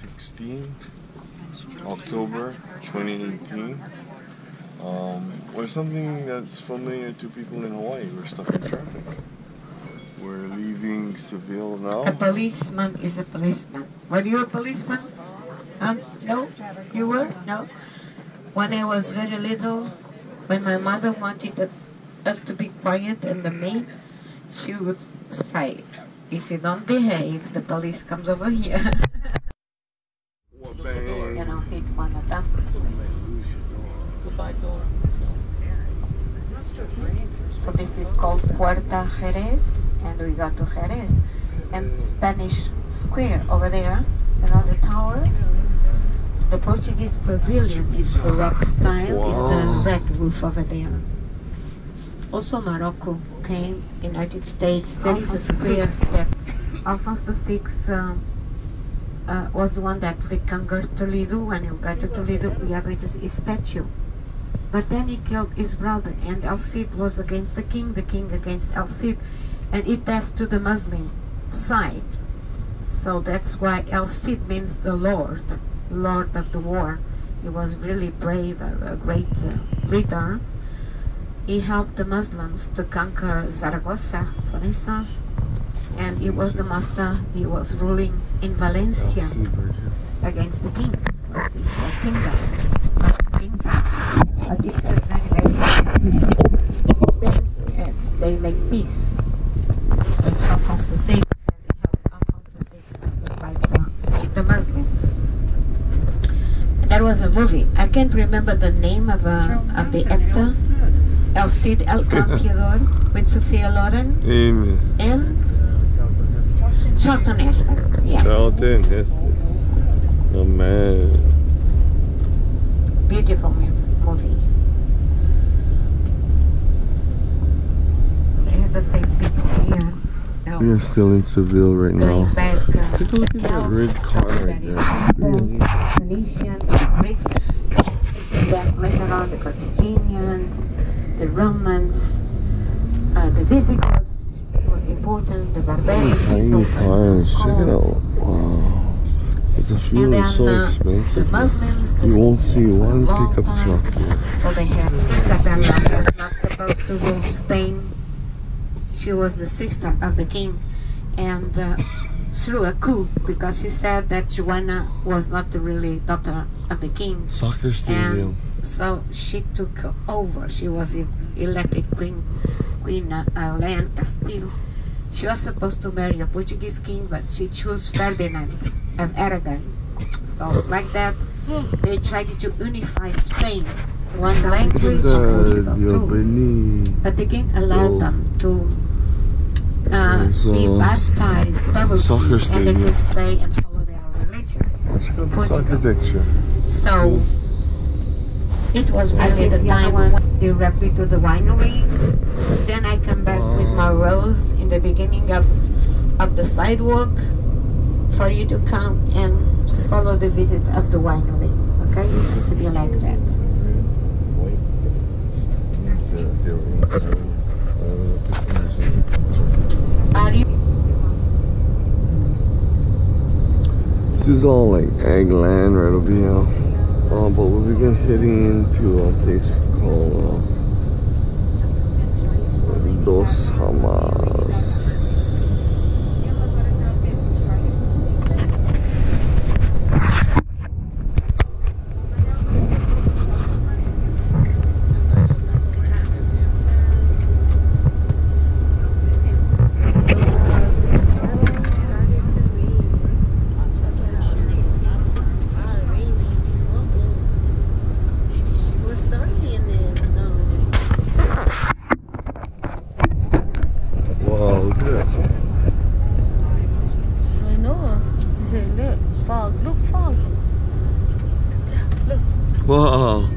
16, October 2018. Um, we're something that's familiar to people in Hawaii. We're stuck in traffic. We're leaving Seville now. A policeman is a policeman. Were you a policeman? No? You were? No? When I was very little, when my mother wanted us to be quiet and the maid, she would say, if you don't behave, the police comes over here. you know, hit one of them. Goodbye door. So this is called Puerta Jerez, and we got to Jerez. And Spanish Square over there, another tower. The Portuguese pavilion is the rock style, is the red roof over there. Also Morocco came, United States, there is a square there. Alfonso VI um, uh, was the one that we reconquered Toledo. When you got to Toledo, we are going to see a statue. But then he killed his brother, and El Cid was against the king, the king against El Cid, and he passed to the Muslim side. So that's why El Cid means the Lord, Lord of the war. He was really brave, a, a great uh, leader. He helped the Muslims to conquer Zaragoza, for instance, and he was the master. He was ruling in Valencia against the king. Was his kingdom, not kingdom. But it's a very, very famous city. Then yes, they make peace with Alfonso VI and they helped Alfonso VI to fight uh, the Muslims. There was a movie. I can't remember the name of, uh, of the actor. El Cid El Campeador with Sophia Loren Amen. and Charlton Heston. Yes. Charlton Heston. Oh man. Beautiful movie. The same people here. Now, We are still in Seville right now. back. Uh, Take a look at that red car right there. Phoenicians, the Greeks, later on the Carthaginians, the Romans, uh, the Visigoths, most important, the barbarians. Tiny cars. Check it out. Wow. The And fuel is so uh, the expensive. Muslims, they You won't see there for a one pickup time. truck here. So they had Isabella was not supposed to rule Spain. She was the sister of the king, and uh, through a coup because she said that Joanna was not the really daughter of the king, Soccer stadium. so she took over. She was elected queen, Queen uh, uh, Leon Castile. She was supposed to marry a Portuguese king, but she chose Ferdinand of Aragon. So like that, they tried to unify Spain. One language, two. But the king allowed Oh. them to uh, be uh, baptized publicly, soccer and they stadium. could stay and follow their religion. Check out this Portugal. architecture. So it was really the time I went directly to the winery. Then I come back with my rose in the beginning of of the sidewalk for you to come and follow the visit of the winery. Okay, see to be like that. Are you? This is all like ag land right over here. Uh, but be getting heading into a place called uh, Dos Hermanas. It was sunny in there. No. Wow, look at that. I know. He said, look, fog. Look, fog. Wow.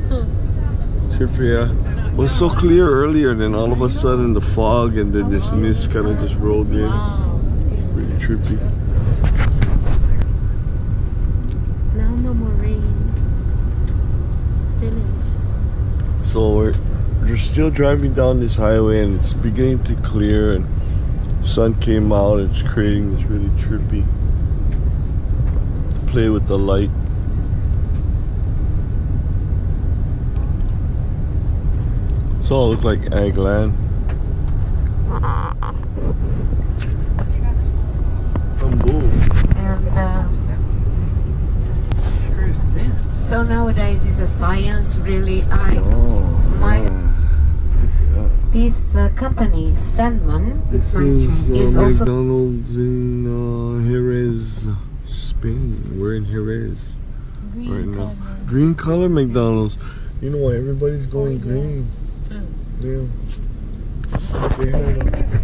Trippy. It was so clear earlier, and then all of a sudden the fog and then this mist kind of just rolled in. Wow. Really trippy. Now no more rain. Finish. So we're we're still driving down this highway and it's beginning to clear and sun came out. It's creating this really trippy play with the light. So all look like Agland. And uh, so nowadays is a science really. I Oh, My- yeah. this uh, company Sandeman This merchant is uh, also McDonald's in uh, Jerez, Spain. We're in Jerez right now. Green color McDonald's. You know why everybody's going green? Mm. Yeah. They had a